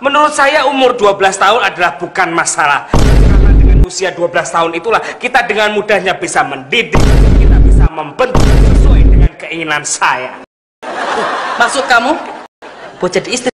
Menurut saya umur 12 tahun adalah bukan masalah. Karena dengan usia 12 tahun itulah kita dengan mudahnya bisa mendidik, kita bisa membentuk sesuai dengan keinginan saya. Maksud kamu? Buat jadi istri